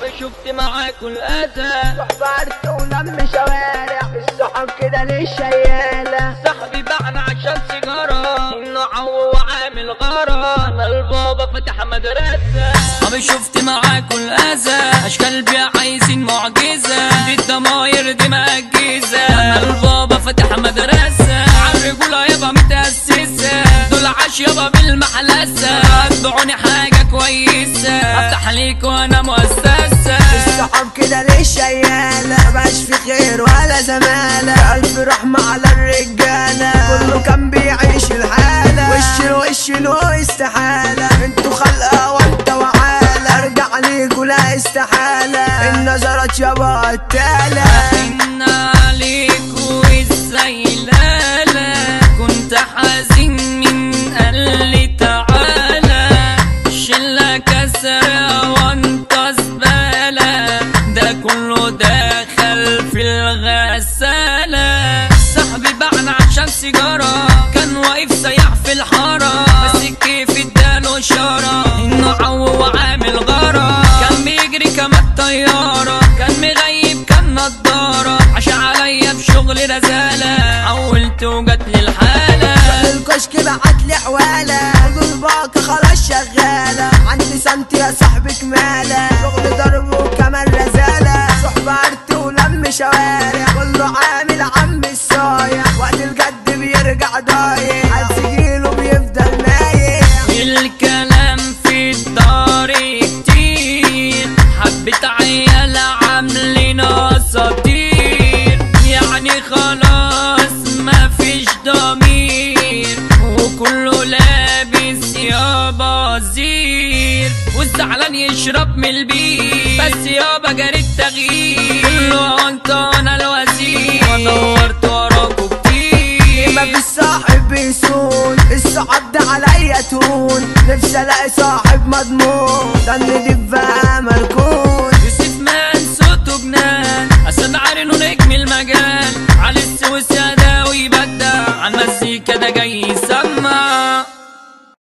صحابي شفت معاكوا الأذى صحبرت ولم شوارع الصحاب كده للشيالة صاحبي باعنا عشان سيجارة. إنه عو وعامل غارة. أنا البابا فتح مدرسة. صحابي شفت معاكوا الأذى أشكال بيع عايزين معجزة. دي الضماير دي مأجزة أنا البابا فتح مدرسة. عالرجولة يابا متأسسة. دول عاش يابا بالمحلسة هتبيعوني حاجة كويسة. أفتح عليك وأنا مؤسسة. الصحاب كده للشيالة مبقاش في خير ولا زمالة ألف رحمة على الرجالة. كله كان بيعيش الحالة. وش الوش له استحالة؟ أنتوا خلقة وانت وعالة. أرجع ليكوا لا استحالة. النظرات يابا قتالة الغسالة صاحبي باعنا عشان سيجارة. كان واقف سياح في الحارة. بس كيف اداله اشارة إنه عو وعامل غارة. كان بيجري كما الطيارة. كان مغيب كان نضارة عشان عليا بشغل رزالة. حولت وجت لي الحالة الكشك بعت لي حوالة. الباقة خلاص شغالة. عندي سنتي يا صاحبي كمالة. شغل ضرب وكمان رزالة. صحبة عرت ولم شوارع حبة عيال عاملين اساطير يعني خلاص مفيش ضمير. وكله لابس والزعلان يشرب من البير. بس يابا جاري التغيير كله انت أنا الوزير ودورت وراكوا كتير. ما في صاحب بيسون الصعب ده عليا تون نفسي ألاقي صاحب مضمون ده النضيف بقى مركون